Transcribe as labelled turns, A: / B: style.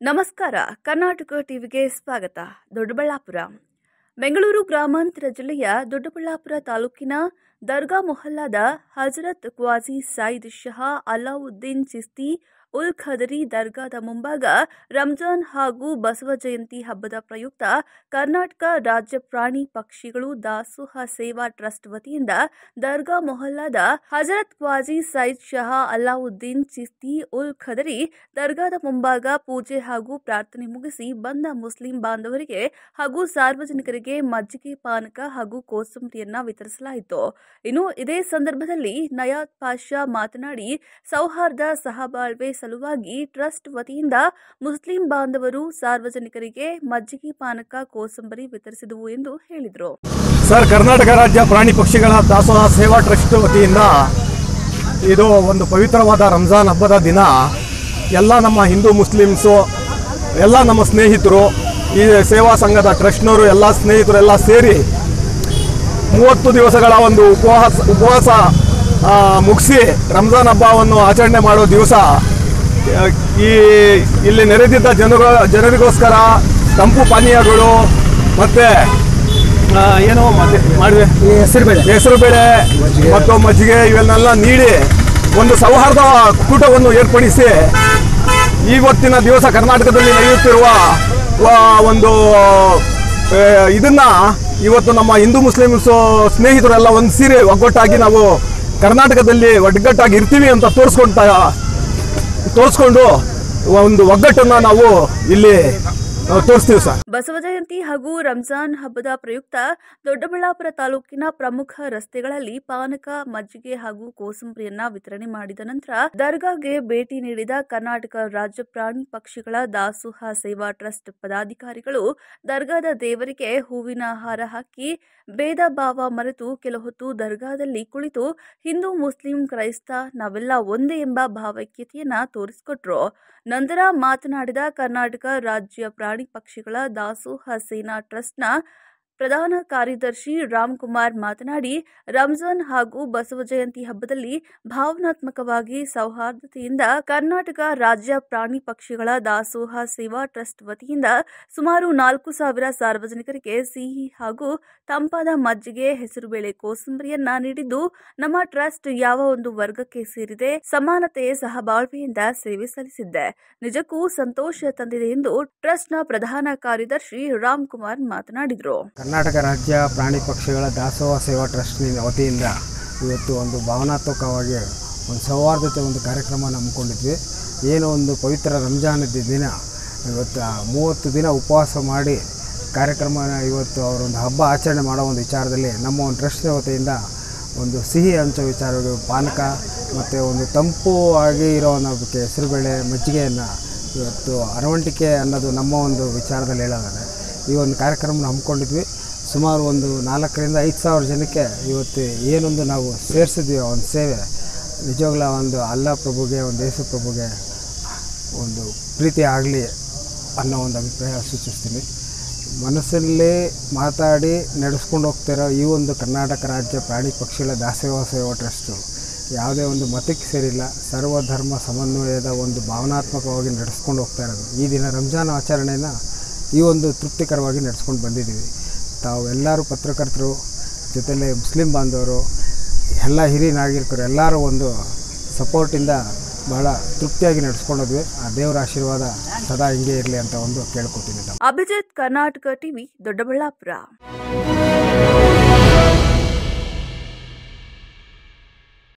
A: ನಮಸ್ಕಾರ. ಕರ್ನಾಟಕ ಟಿವಿಗೆ ಸ್ವಾಗತ. ದೊಡ್ಡಬಳ್ಳಾಪುರ. ಬೆಂಗಳೂರು ಗ್ರಾಮಾಂತರ ಜಿಲ್ಲೆಯ ದೊಡ್ಡಬಳ್ಳಾಪುರ ತಾಲೂಕಿನ ದರ್ಗಾ ಮೊಹಲ್ಲಾದ ಹಜರತ್ ಕ್ವಾಜಿ ಸೈದ್ ಶಹಾ ಅಲಾವುದ್ದೀನ್ ಚಿಸ್ತಿ ಉಲ್ ಖದರಿ ದರ್ಗಾದ ಮುಂಭಾಗ ರಂಜಾನ್ ಹಾಗೂ ಬಸವ ಜಯಂತಿ ಹಬ್ಬದ ಪ್ರಯುಕ್ತ ಕರ್ನಾಟಕ ರಾಜ್ಯ ಪ್ರಾಣಿ ಪಕ್ಷಿಗಳು ದಾಸೋಹ ಸೇವಾ ಟ್ರಸ್ಟ್ ವತಿಯಿಂದ ದರ್ಗಾ ಮೊಹಲ್ಲಾದ ಹಜರತ್ ಕ್ವಾಜಿ ಸೈದ್ ಶಹಾ ಅಲ್ಲಾವುದ್ದೀನ್ ಚಿಸ್ತಿ ಉಲ್ ಖದರಿ ದರ್ಗಾದ ಮುಂಭಾಗ ಪೂಜೆ ಹಾಗೂ ಪ್ರಾರ್ಥನೆ ಮುಗಿಸಿ ಬಂದ ಮುಸ್ಲಿಂ ಬಾಂಧವರಿಗೆ ಹಾಗೂ ಸಾರ್ವಜನಿಕರಿಗೆ ಮಜ್ಜಿಗೆ, ಪಾನಕ ಹಾಗೂ ಕೋಸಂಬರಿಯನ್ನ ವಿತರಿಸಲಾಯಿತು. ಇನ್ನು ಇದೇ ಸಂದರ್ಭದಲ್ಲಿ ನಯಾದ್ ಪಾಷಾ ಮಾತನಾಡಿ, ಸೌಹಾರ್ದ ಸಹಬಾಳ್ವೆ ಸಲುವಾಗಿ ಟ್ರಸ್ಟ್ ವತಿಯಿಂದ ಮುಸ್ಲಿಂ ಬಾಂಧವರು ಸಾರ್ವಜನಿಕರಿಗೆ ಮಜ್ಜಿಗೆ, ಪಾನಕ, ಕೋಸಂಬರಿ ವಿತರಿಸಿದವು ಎಂದು ಹೇಳಿದರು.
B: ಸರ್, ಕರ್ನಾಟಕ ರಾಜ್ಯ ಪ್ರಾಣಿ ಪಕ್ಷಿಗಳ ದಾಸೋಹ ಸೇವಾ ಟ್ರಸ್ಟ್ ವತಿಯಿಂದ ಇದು ಒಂದು ಪವಿತ್ರವಾದ ರಂಜಾನ್ ಹಬ್ಬದ ದಿನ. ಎಲ್ಲ ನಮ್ಮ ಹಿಂದೂ ಮುಸ್ಲಿಮ್ಸು, ಎಲ್ಲ ನಮ್ಮ ಸ್ನೇಹಿತರು, ಈ ಸೇವಾ ಸಂಘದ ಟ್ರಸ್ಟ್ನವರು, ಎಲ್ಲ ಸ್ನೇಹಿತರು ಎಲ್ಲ ಸೇರಿ ಮೂವತ್ತು ದಿವಸಗಳ ಒಂದು ಉಪವಾಸ ಉಪವಾಸ ಮುಗಿಸಿ ರಂಜಾನ್ ಹಬ್ಬವನ್ನು ಆಚರಣೆ ಮಾಡೋ ದಿವಸ ಈ ಇಲ್ಲಿ ನೆರೆದಿದ್ದ ಜನರು ಜನರಿಗೋಸ್ಕರ ತಂಪು ಪಾನೀಯಗಳು ಮತ್ತು ಏನು ಹೆಸರು ಮಾಡಿದೆ ಹೆಸರು ಬೇಳೆ ಮತ್ತು ಮಜ್ಜಿಗೆ ಇವನ್ನೆಲ್ಲ ನೀಡಿ ಒಂದು ಸೌಹಾರ್ದ ಕೂಟವನ್ನು ಏರ್ಪಡಿಸಿ ಇವತ್ತಿನ ದಿವಸ ಕರ್ನಾಟಕದಲ್ಲಿ ನಡೆಯುತ್ತಿರುವ ಒಂದು ಇದನ್ನ ಇವತ್ತು ನಮ್ಮ ಹಿಂದೂ ಮುಸ್ಲಿಮ್ಸ್ ಸ್ನೇಹಿತರೆಲ್ಲ ಒಂದು ಸೀರೆ ಒಗ್ಗಟ್ಟಾಗಿ ನಾವು ಕರ್ನಾಟಕದಲ್ಲಿ ಒಗ್ಗಟ್ಟಾಗಿ ಇರ್ತೀವಿ ಅಂತ ತೋರಿಸ್ಕೊಂತ ತೋರಿಸ್ಕೊಂಡು ಒಂದು ಒಗ್ಗಟ್ಟನ್ನು ನಾವು ಇಲ್ಲಿ ತೋರಿಸ್ತೀವಿ ಸರ್.
A: ಬಸವ ಜಯಂತಿ ಹಾಗೂ ರಂಜಾನ್ ಹಬ್ಬದ ಪ್ರಯುಕ್ತ ದೊಡ್ಡಬಳ್ಳಾಪುರ ತಾಲೂಕಿನ ಪ್ರಮುಖ ರಸ್ತೆಗಳಲ್ಲಿ ಪಾನಕ, ಮಜ್ಜಿಗೆ ಹಾಗೂ ಕೋಸಂಬರಿಯನ್ನ ವಿತರಣೆ ಮಾಡಿದ ನಂತರ ದರ್ಗಾಗೆ ಭೇಟಿ ನೀಡಿದ ಕರ್ನಾಟಕ ರಾಜ್ಯ ಪ್ರಾಣಿ ಪಕ್ಷಿಗಳ ದಾಸೋಹ ಸೇವಾ ಟ್ರಸ್ಟ್ ಪದಾಧಿಕಾರಿಗಳು ದರ್ಗಾದ ದೇವರಿಗೆ ಹೂವಿನ ಹಾರ ಹಾಕಿ ಭೇದ ಭಾವ ಮರೆತು ಕೆಲಹೊತ್ತು ದರ್ಗಾದಲ್ಲಿ ಕುಳಿತು ಹಿಂದೂ, ಮುಸ್ಲಿಂ, ಕ್ರೈಸ್ತ ನಾವೆಲ್ಲ ಒಂದೇ ಎಂಬ ಭಾವೈಕ್ಯತೆಯನ್ನ ತೋರಿಸಿಕೊಟ್ರು. ನಂತರ ಮಾತನಾಡಿದ ಕರ್ನಾಟಕ ರಾಜ್ಯ ಪ್ರಾಣಿ ಪಕ್ಷಿಗಳ ದಾಸೋಹ ಸೇನಾ ಟ್ರಸ್ಟ್ನ ಪ್ರಧಾನ ಕಾರ್ಯದರ್ಶಿ ರಾಮ್ಕುಮಾರ್ ಮಾತನಾಡಿ, ರಂಜಾನ್ ಹಾಗೂ ಬಸವ ಜಯಂತಿ ಹಬ್ಬದಲ್ಲಿ ಭಾವನಾತ್ಮಕವಾಗಿ ಸೌಹಾರ್ದತೆಯಿಂದ ಕರ್ನಾಟಕ ರಾಜ್ಯ ಪ್ರಾಣಿ ಪಕ್ಷಿಗಳ ದಾಸೋಹ ಸೇವಾ ಟ್ರಸ್ಟ್ ವತಿಯಿಂದ ಸುಮಾರು ನಾಲ್ಕು ಸಾವಿರ ಸಾರ್ವಜನಿಕರಿಗೆ ಸಿಹಿ ಹಾಗೂ ತಂಪಾದ ಮಜ್ಜಿಗೆ ಹೆಸರುಬೇಳೆ ಕೋಸಂಬರಿಯನ್ನ ನೀಡಿದ್ದು, ನಮ್ಮ ಟ್ರಸ್ಟ್ ಯಾವ ಒಂದು ವರ್ಗಕ್ಕೆ ಸೇರಿದೆ, ಸಮಾನತೆ ಸಹಬಾಳ್ವೆಯಿಂದ ಸೇವೆ ಸಲ್ಲಿಸಿದ್ದೆ. ನಿಜಕ್ಕೂ ಸಂತೋಷ ತಂದಿದೆ ಎಂದು ಟ್ರಸ್ಟ್ನ ಪ್ರಧಾನ ಕಾರ್ಯದರ್ಶಿ ರಾಮ್ಕುಮಾರ್ ಮಾತನಾಡಿದರು.
C: ಕರ್ನಾಟಕ ರಾಜ್ಯ ಪ್ರಾಣಿ ಪಕ್ಷಿಗಳ ದಾಸೋಹ ಸೇವಾ ಟ್ರಸ್ಟ್ನಿಂದ ವತಿಯಿಂದ ಇವತ್ತು ಒಂದು ಭಾವನಾತ್ಮಕವಾಗಿ ಒಂದು ಸೌಹಾರ್ದತೆ ಒಂದು ಕಾರ್ಯಕ್ರಮ ಹಮ್ಮಿಕೊಂಡಿದ್ವಿ. ಏನು ಒಂದು ಪವಿತ್ರ ರಂಜಾನ್ ದಿನ, ಇವತ್ತು ಮೂವತ್ತು ದಿನ ಉಪವಾಸ ಮಾಡಿ ಕಾರ್ಯಕ್ರಮ ಇವತ್ತು ಅವರೊಂದು ಹಬ್ಬ ಆಚರಣೆ ಮಾಡೋ ಒಂದು ವಿಚಾರದಲ್ಲಿ ನಮ್ಮ ಒಂದು ಟ್ರಸ್ಟ್ನ ವತಿಯಿಂದ ಒಂದು ಸಿಹಿ ಹಂಚೋ ವಿಚಾರ ಪಾನಕ ಮತ್ತು ಒಂದು ತಂಪು ಆಗಿ ಇರೋ ಒಂದು ಹೆಸರುಬೇಳೆ ಮಜ್ಜಿಗೆಯನ್ನು ಇವತ್ತು ಅರವಂಟಿಕೆ ಅನ್ನೋದು ನಮ್ಮ ಒಂದು ವಿಚಾರದಲ್ಲಿ ಹೇಳೋದಾದ್ರೆ ಈ ಒಂದು ಕಾರ್ಯಕ್ರಮನ ಹಮ್ಮಿಕೊಂಡಿದ್ವಿ. ಸುಮಾರು ಒಂದು ನಾಲ್ಕರಿಂದ ಐದು ಸಾವಿರ ಜನಕ್ಕೆ ಇವತ್ತು ಏನೊಂದು ನಾವು ಸೇರಿಸಿದ್ವಿ, ಒಂದು ಸೇವೆ. ನಿಜವಾಗ್ಲ ಒಂದು ಅಲ್ಲಾ ಪ್ರಭುಗೆ, ಒಂದು ಯೇಸು ಪ್ರಭುಗೆ ಒಂದು ಪ್ರೀತಿ ಆಗಲಿ ಅನ್ನೋ ಒಂದು ಅಭಿಪ್ರಾಯ ಸೂಚಿಸ್ತೀನಿ. ಮನಸ್ಸಲ್ಲಿ ಮಾತಾಡಿ ನಡೆಸ್ಕೊಂಡು ಹೋಗ್ತಿರೋ ಈ ಒಂದು ಕರ್ನಾಟಕ ರಾಜ್ಯ ಪ್ರಾಣಿ ಪಕ್ಷಿಗಳ ದಾಸೋಹ ಸೇವಾ ಟ್ರಸ್ಟು ಯಾವುದೇ ಒಂದು ಮತಕ್ಕೆ ಸೇರಿಲ್ಲ. ಸರ್ವಧರ್ಮ ಸಮನ್ವಯದ ಒಂದು ಭಾವನಾತ್ಮಕವಾಗಿ ನಡೆಸ್ಕೊಂಡು ಹೋಗ್ತಾ ಇರೋದು. ಈ ದಿನ ರಂಜಾನ್ ಆಚರಣೆನ ಈ ಒಂದು ತೃಪ್ತಿಕರವಾಗಿ ನಡೆಸ್ಕೊಂಡು ಬಂದಿದ್ದೀವಿ. ತಾವು ಎಲ್ಲರೂ ಪತ್ರಕರ್ತರು, ಜೊತೆಲೆ ಮುಸ್ಲಿಂ ಬಾಂಧವರು, ಎಲ್ಲ ಹಿರಿಯ ನಾಗರಿಕರು ಎಲ್ಲರೂ ಒಂದು ಸಪೋರ್ಟಿಂದ ಬಹಳ ತೃಪ್ತಿಯಾಗಿ ನಡೆಸ್ಕೊಂಡಿದ್ವಿ. ಆ ದೇವರ ಆಶೀರ್ವಾದ ಸದಾ ಹಿಂಗೆ ಇರಲಿ ಅಂತ ಒಂದು ಕೇಳ್ಕೊತೀನಿ
A: ಅಭಿಜಿತ್ ಕರ್ನಾಟಕ ಟಿವಿ, ದೊಡ್ಡಬಳ್ಳಾಪುರ.